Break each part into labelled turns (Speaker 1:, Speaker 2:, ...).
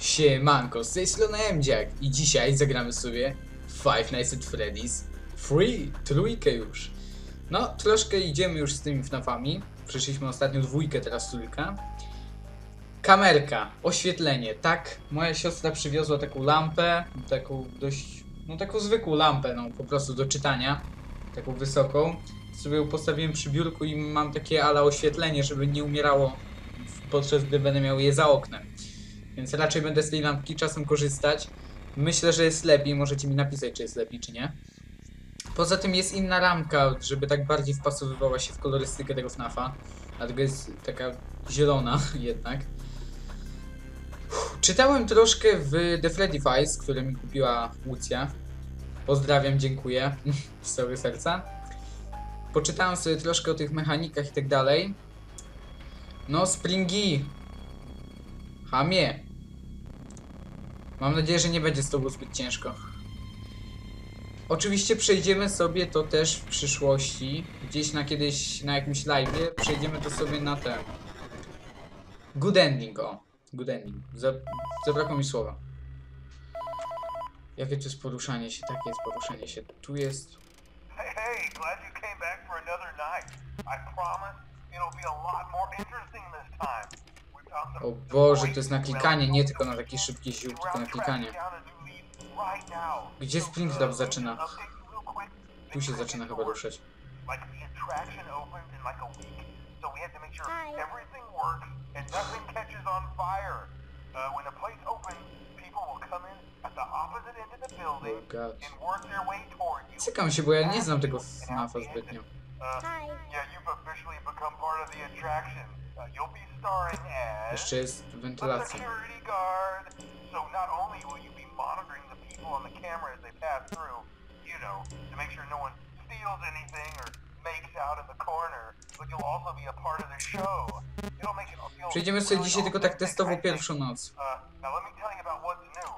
Speaker 1: Siemanko, z tej strony Mdziak i dzisiaj zagramy sobie Five Nights at Freddy's Free, trójkę już. No, troszkę idziemy już z tymi FNAFami. Przeszliśmy ostatnio dwójkę, teraz trójka. Kamerka, oświetlenie, tak. Moja siostra przywiozła taką lampę, taką dość, no taką zwykłą lampę, no po prostu do czytania. Taką wysoką. Sobie ją postawiłem przy biurku i mam takie ala oświetlenie, żeby nie umierało podczas gdy będę miał je za oknem. Więc raczej będę z tej lampki czasem korzystać. Myślę, że jest lepiej. Możecie mi napisać, czy jest lepiej, czy nie. Poza tym jest inna ramka, żeby tak bardziej wpasowywała się w kolorystykę tego FNAFa. Dlatego jest taka zielona jednak. Czytałem troszkę w The Freddy Files, które mi kupiła Łucja. Pozdrawiam, dziękuję z całego serca. Poczytałem sobie troszkę o tych mechanikach i tak dalej. No, Springi, Hamie. Mam nadzieję, że nie będzie z tobą zbyt ciężko. Oczywiście przejdziemy sobie to też w przyszłości. Gdzieś na kiedyś, na jakimś live, przejdziemy to sobie na ten. Good ending, o. Good ending. Za, zabrakło mi słowa. Jakie to jest poruszanie się? Takie jest poruszanie się. Tu jest.
Speaker 2: Hey, hey, glad you came back for another night. I promise it'll be a lot more interesting this time.
Speaker 1: O Boże, to jest na klikanie, nie tylko na taki szybki ziół, tylko na klikanie. Gdzie Springtrap zaczyna? Tu się zaczyna chyba ruszać. Cykam się, bo ja nie znam tego FNAFa zbytnio.
Speaker 2: Uh,
Speaker 3: Hi.
Speaker 2: Yeah, you've officially become part of the attraction. Uh, you'll be starring as
Speaker 1: Jeszcze jest
Speaker 2: a
Speaker 1: wentylacja.
Speaker 2: security guard. So not only will you be monitoring the people on the camera as they pass through, you know, to make sure no one steals anything or makes out in the corner, but you'll also be a part of the show. It'll make it feel
Speaker 1: Przejdziemy sobie
Speaker 2: really
Speaker 1: dzisiaj tylko tak
Speaker 2: authentic,
Speaker 1: testowo
Speaker 2: I think.
Speaker 1: pierwszą noc.
Speaker 2: Uh, now let me tell you about what's new.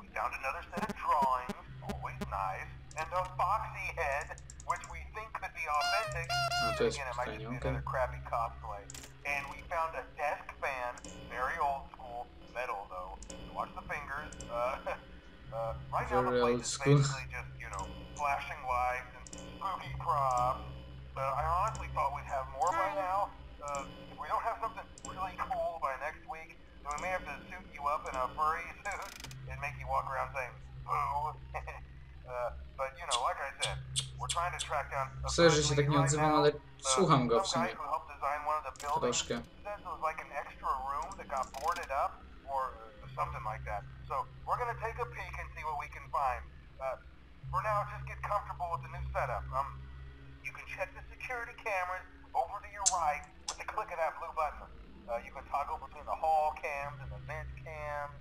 Speaker 2: We found another set of drawings, always nice, and a foxy head, which we think could be authentic.
Speaker 1: To jest
Speaker 2: Again, it might just be another crappy cosplay. And we found a desk fan, very old school, metal though. Watch the fingers. Uh, uh, right now the place is
Speaker 1: school.
Speaker 2: basically just, you know, flashing lights and spooky props. Uh, I honestly thought we'd have more by now. Uh, if we don't have something really cool by next week, then we may have to suit you up in a furry suit and make you walk around saying boo. uh, we're
Speaker 1: going Serze się tak nie odzywam, ale
Speaker 2: uh,
Speaker 1: słucham go w sumie. Troszkę.
Speaker 2: For now, just get comfortable with the new setup. Um, you can check the security cameras over to your right with the click of that blue button. Uh, you can toggle between the hall cams and the vent cams.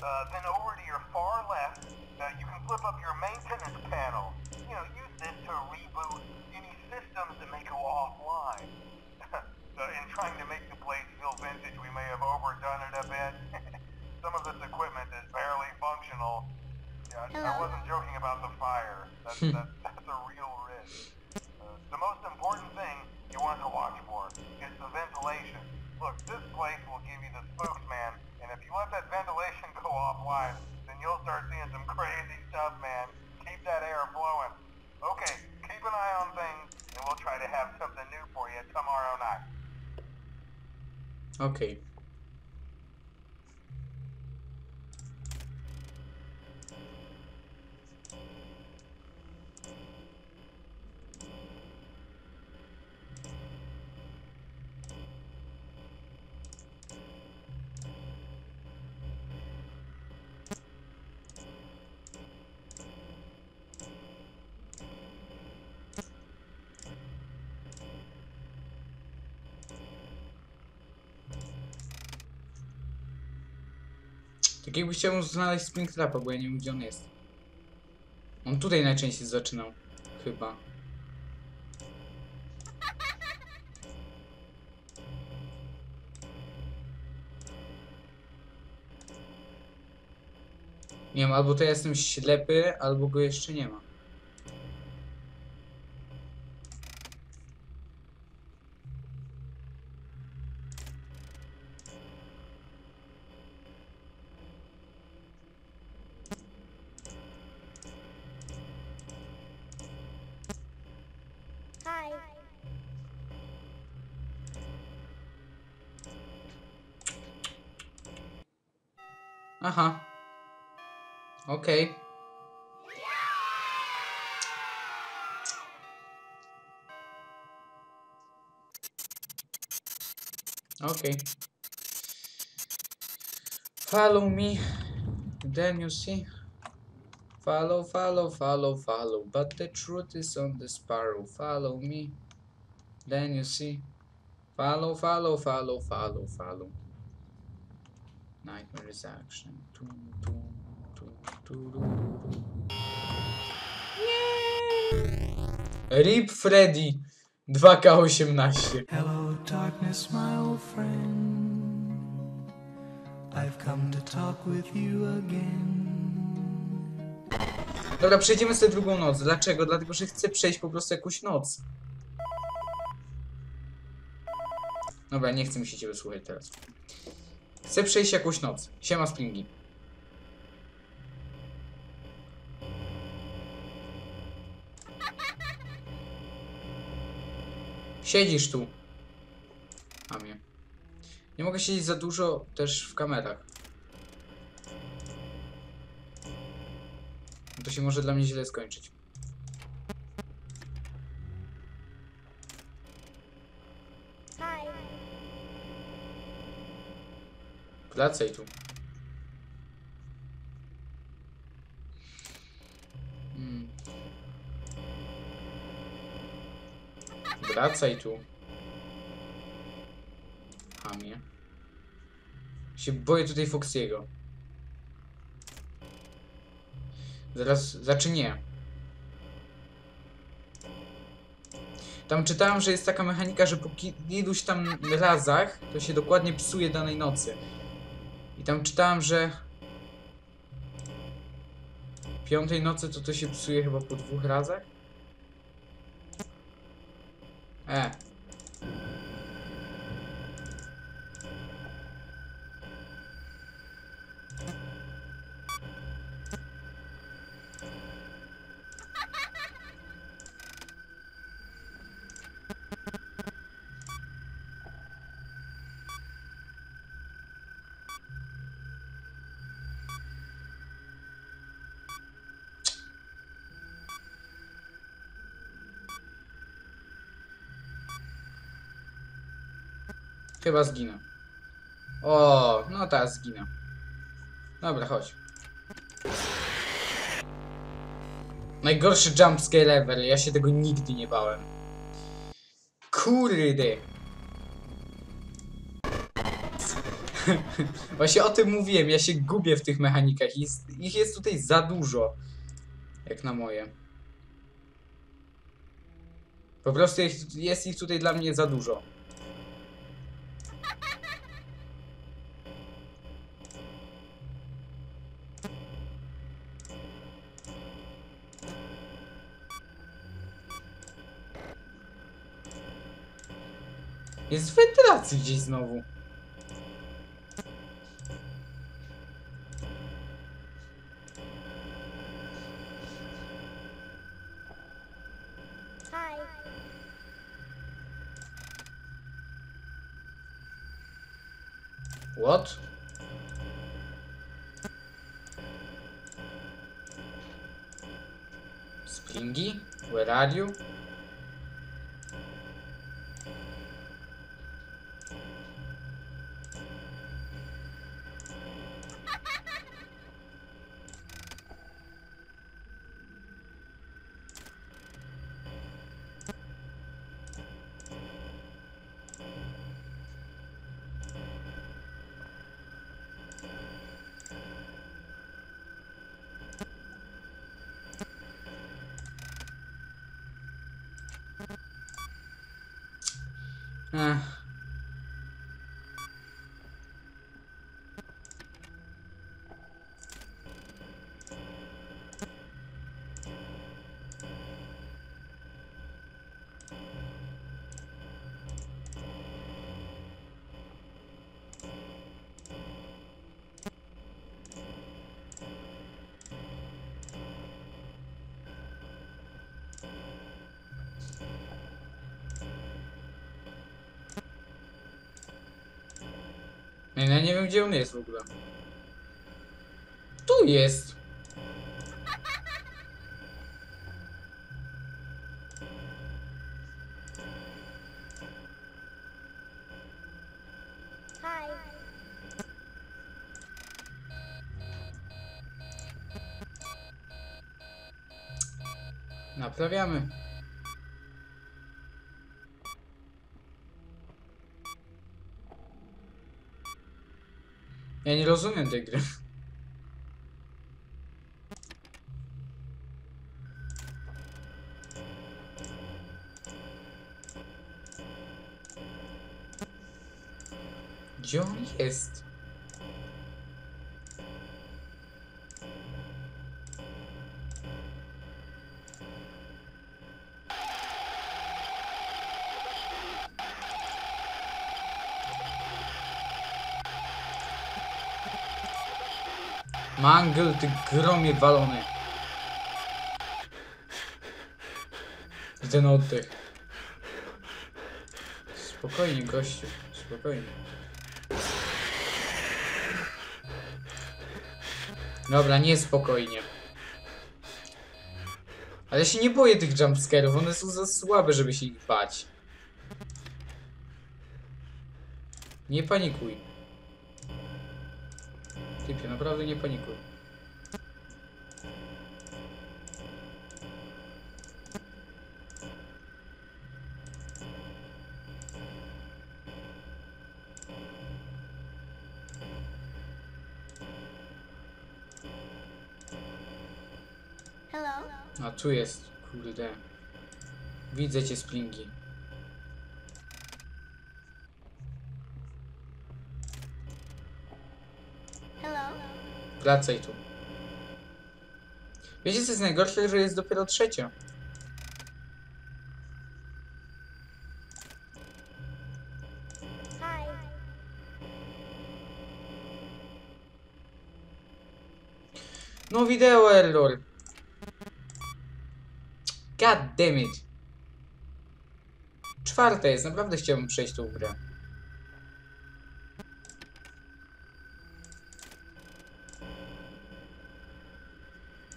Speaker 2: Uh, then over to your far left, uh, you can flip up your maintenance panel. You know, use this to reboot any systems that may go offline. uh, in trying to make the place feel vintage, we may have overdone it a bit. Some of this equipment is barely functional. Yeah, I wasn't joking about the fire. That's, that's, that's a real risk. Uh, the most important thing you want to watch for is the ventilation. Look, this place will give you the spooks, man. And if you let that ventilation go offline, then you'll start seeing some crazy stuff, man. Keep that air flowing. Okay, keep an eye on things, and we'll try to have something new for you tomorrow night.
Speaker 1: Okej. Tak jakby chciałbym znaleźć Springtrapa, bo ja nie wiem gdzie on jest. On tutaj najczęściej zaczynał. Chyba. Nie wiem, albo to ja jestem ślepy, albo go jeszcze nie ma. Uh-huh. Aha. Okej. Okay. Follow me. Then you see. Follow, follow, follow, follow. But the truth is on the sparrow. Follow me. Then you see. Follow, follow, follow, follow, follow. Nightmares action. Tum, tum, tum, tururu. RIP Freddy 2K18.
Speaker 3: Hello, darkness, my old friend. I've come to talk with you again.
Speaker 1: Dobra, przejdziemy sobie drugą noc. Dlaczego? Dlatego, że chcę przejść po prostu jakąś noc. Dobra, nie chcę mi się ciebie słuchać teraz. Chcę przejść jakąś noc. Siema Springi. Siedzisz tu. A mnie. Nie mogę siedzieć za dużo też w kamerach. To się może dla mnie źle skończyć. Wracaj tu. Hmm. Wracaj tu. Hamie. Się boję tutaj Foxiego. Zaraz, znaczy nie. Tam czytałem, że jest taka mechanika, że po iluś tam razach to się dokładnie psuje danej nocy. I tam czytałem, że piątej nocy to to się psuje chyba po dwóch razach? E. Chyba zginę. O, no teraz zginę. Dobra, chodź. Najgorszy jumpscare ever. Ja się tego nigdy nie bałem. Kurde. Właśnie o tym mówiłem. Ja się gubię w tych mechanikach. Jest, ich jest tutaj za dużo. Jak na moje. Po prostu jest, jest ich tutaj dla mnie za dużo. Jest w wentylacji gdzieś znowu. What? Springy? Where are you? Uh, ja nie wiem gdzie on jest w ogóle. Tu jest. Naprawiamy. Ja nie rozumiem tej gry. Gdzie on jest? Mangel, ty gromie walony. I ten oddech. Spokojnie, gościu. Spokojnie. Dobra, nie spokojnie. Ale się nie boję tych jumpscarów, one są za słabe, żeby się ich bać. Nie panikuj. Typie, naprawdę nie panikuj. A tu jest, kurde. Widzę cię, Splingi.
Speaker 4: Hello.
Speaker 1: Wracaj tu. Wiecie co jest najgorsze, że jest dopiero trzecia. No wideo error. God damn it. Czwarta jest, naprawdę chciałbym przejść tą grę.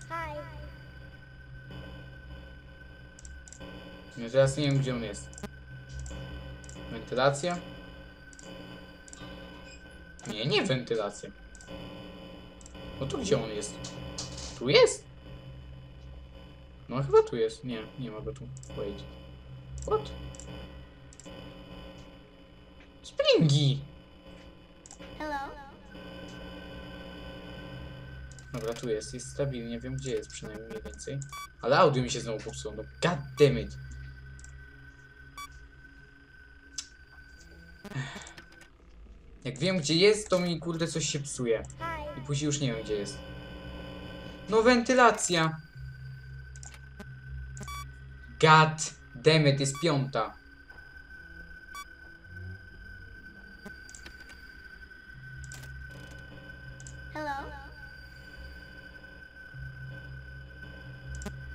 Speaker 4: Hi.
Speaker 1: Ja teraz nie wiem gdzie on jest. Wentylacja? Nie, nie wentylacja. No to gdzie on jest? Tu jest? No chyba tu jest. Nie, nie ma go tu. Wait. What? Springi!
Speaker 4: Hello.
Speaker 1: Dobra, tu jest. Jest stabilnie. Wiem gdzie jest przynajmniej mniej więcej. Ale audio mi się znowu popsuło. No god damn it. Jak wiem gdzie jest, to mi kurde coś się psuje. I później już nie wiem gdzie jest. No wentylacja. God damn it, jest piąta.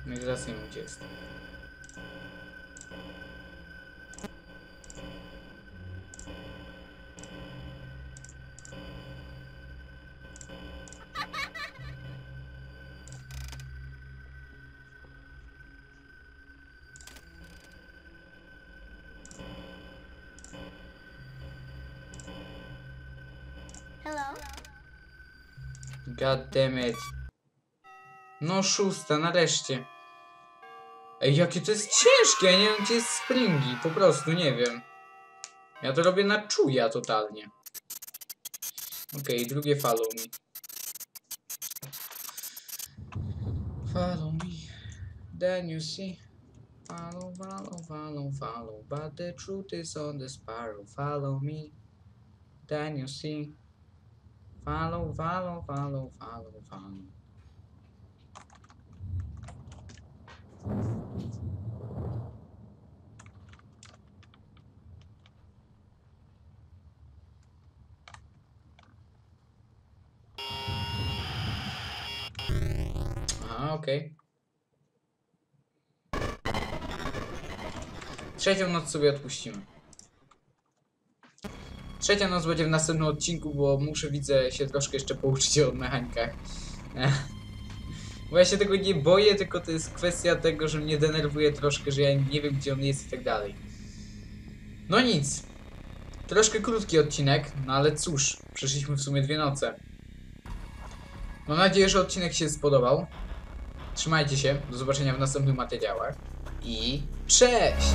Speaker 1: No i teraz nie wiem gdzie jest.
Speaker 4: Hello.
Speaker 1: God damn it. No szósta, nareszcie. Ej, jakie to jest ciężkie, ja nie wiem gdzie jest springi, po prostu nie wiem. Ja to robię na czuja totalnie. Okej, drugie follow me. Follow me, then you see. Follow, follow, follow, follow, but the truth is on the spiral. Follow me, then you see. Follow, follow, follow, follow, follow. Aha, okej. Trzecią noc sobie odpuścimy. Trzecia noc będzie w następnym odcinku, bo muszę, widzę, się troszkę jeszcze pouczyć o mechanikach Ech. Bo ja się tego nie boję, tylko to jest kwestia tego, że mnie denerwuje troszkę, że ja nie wiem gdzie on jest i tak dalej. No nic. Troszkę krótki odcinek, no ale cóż, przeszliśmy w sumie dwie noce. Mam nadzieję, że odcinek się spodobał. Trzymajcie się, do zobaczenia w następnych materiałach i cześć!